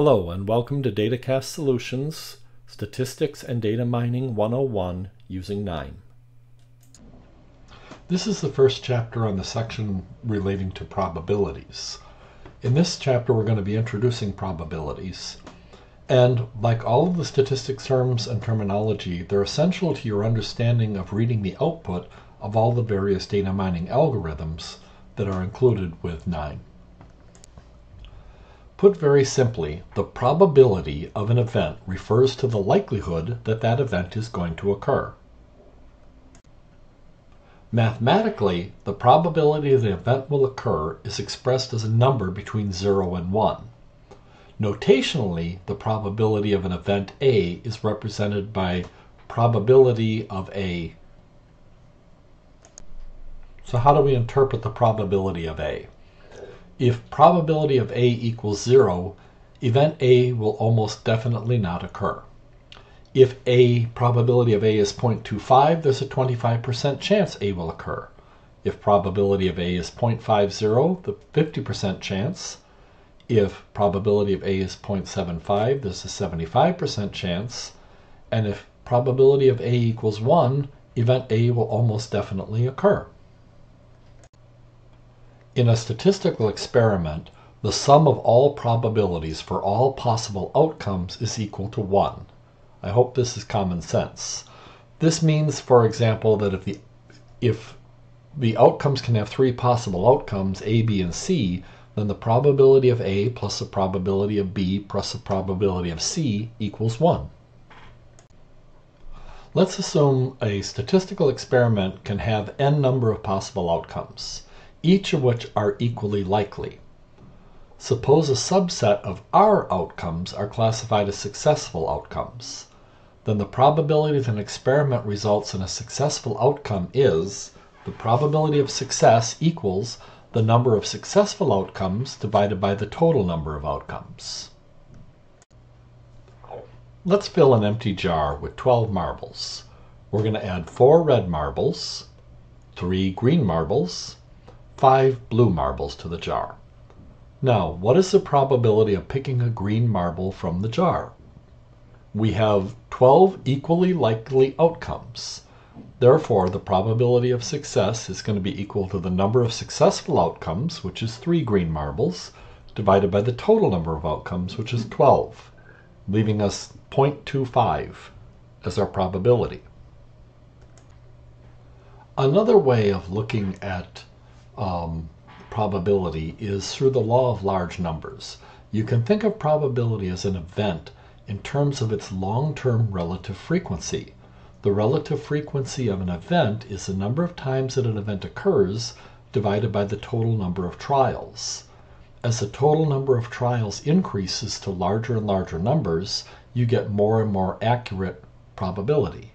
Hello and welcome to DataCast Solutions Statistics and Data Mining 101 using KNIME. This is the first chapter on the section relating to probabilities. In this chapter we're going to be introducing probabilities. And like all of the statistics terms and terminology, they're essential to your understanding of reading the output of all the various data mining algorithms that are included with KNIME. Put very simply, the probability of an event refers to the likelihood that that event is going to occur. Mathematically, the probability that an event will occur is expressed as a number between 0 and 1. Notationally, the probability of an event A is represented by probability of A. So how do we interpret the probability of A? If probability of A equals 0, event A will almost definitely not occur. If A probability of A is 0.25, there's a 25% chance A will occur. If probability of A is 0.50, the 50% chance. If probability of A is 0.75, there's a 75% chance. And if probability of A equals 1, event A will almost definitely occur. In a statistical experiment, the sum of all probabilities for all possible outcomes is equal to 1. I hope this is common sense. This means, for example, that if the, if the outcomes can have three possible outcomes, A, B, and C, then the probability of A plus the probability of B plus the probability of C equals 1. Let's assume a statistical experiment can have n number of possible outcomes each of which are equally likely. Suppose a subset of R outcomes are classified as successful outcomes. Then the probability that an experiment results in a successful outcome is the probability of success equals the number of successful outcomes divided by the total number of outcomes. Let's fill an empty jar with 12 marbles. We're going to add 4 red marbles, 3 green marbles, five blue marbles to the jar. Now, what is the probability of picking a green marble from the jar? We have 12 equally likely outcomes. Therefore, the probability of success is going to be equal to the number of successful outcomes, which is 3 green marbles, divided by the total number of outcomes, which is 12, leaving us 0.25 as our probability. Another way of looking at um, probability is through the law of large numbers. You can think of probability as an event in terms of its long-term relative frequency. The relative frequency of an event is the number of times that an event occurs divided by the total number of trials. As the total number of trials increases to larger and larger numbers, you get more and more accurate probability.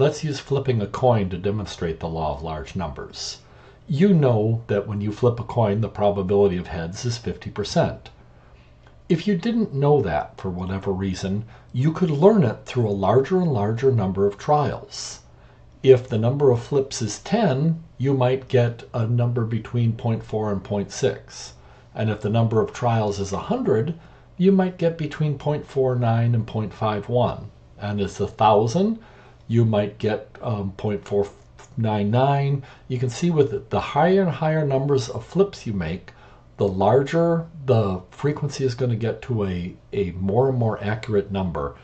Let's use flipping a coin to demonstrate the law of large numbers. You know that when you flip a coin, the probability of heads is 50%. If you didn't know that for whatever reason, you could learn it through a larger and larger number of trials. If the number of flips is 10, you might get a number between 0.4 and 0.6. And if the number of trials is 100, you might get between 0.49 and 0.51. And it's a 1,000, you might get um, 0.499. You can see with the higher and higher numbers of flips you make, the larger the frequency is going to get to a, a more and more accurate number.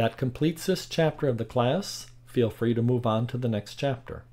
That completes this chapter of the class. feel free to move on to the next chapter.